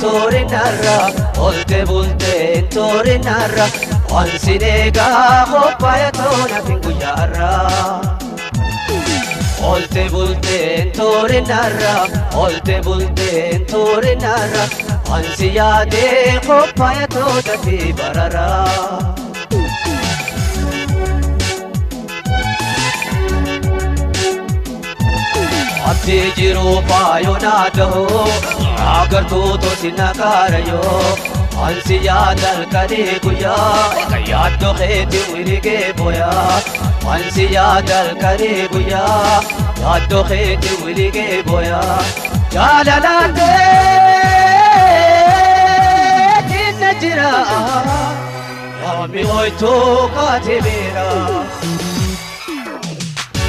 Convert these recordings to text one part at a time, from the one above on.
toorinarra olte bulteen toorinarra wansi deegaa qophaa'e toona fin guyyaarra. Olte bulteen toorinarra olte bulteen toorinarra wansi yaadee qophaa'e toona fi barara. Abdii jiru faayonaa ta'uu agartuu tosi nagaarayoo ansi yaadal kadhee guyyaa yaaddoo keeti wiligee boyaa ansi yaadal kadhee guyyaa yaaddoo keeti wiligee boyaa jaalalaatee dinna jira yaami hoytuu kaatee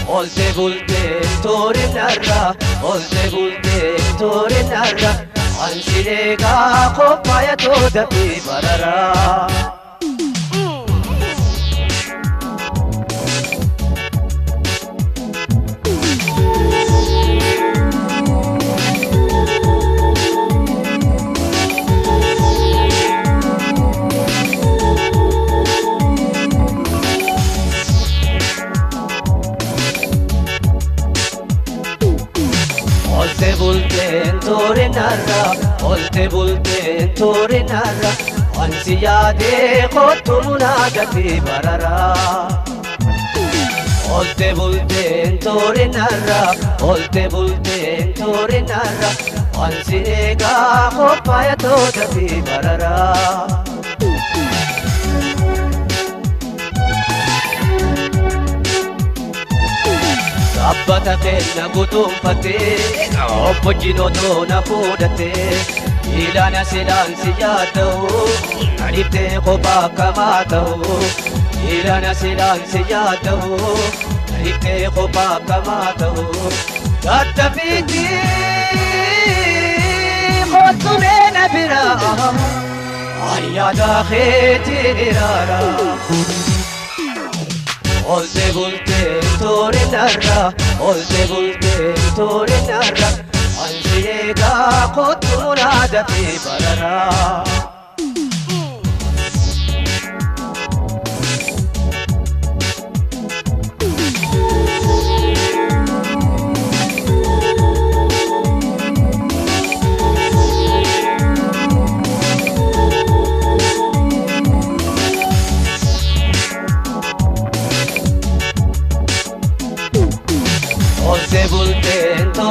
beera. Olte bulteen toorinarra olte bulteen toorinarra ansi deegaa qophaa'e toota fi bulteen toorinarra olte bulteen toorinarra wansi yaadee kottu munaaga fi barara. Olte bulteen toorinarra olte bulteen toorinarra wansi eegaa qophaa'e toota fi barara. Sabbata kenna gutuunfattee obbo Jinotoo na fuudhattee ilaana silaansi yaada'u kadhiftee kophaa akkamaa ta'u ilaana silaansi yaada'u kadhiftee kophaa akkamaa ta'u gadda fiitti kottumee na biraa ayyaada keetiin iraara. Olte bulteen toorinarra olte bulteen toorinarra ansi eegaa kottu munaada fi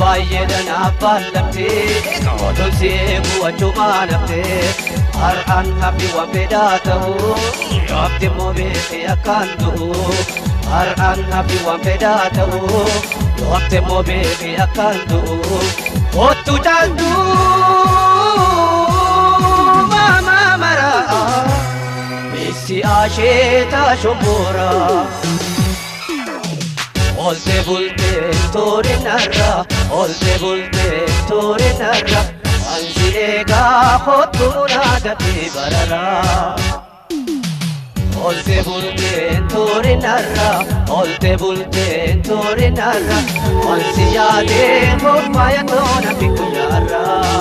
baay'eedhaan abbaan lamtee otoon si eegu achumaa naftee har'aan hafi waan fedhaa ta'u yoobti immoo beekee akkaan du'u har'aan hafi waan fedhaa ta'u yoobti immoo beekee akkaan du'u kottu caaltuu maamaa maraa beessi asheetaa shomboraa. Olte bulteen toorinarra olte bulteen toorinarra ansi eegaa kottu munaada fi barara. Olte bulteen toorinarra olte bulteen toorinarra ansi yaadee qophaa'e toona fi guyyaarra.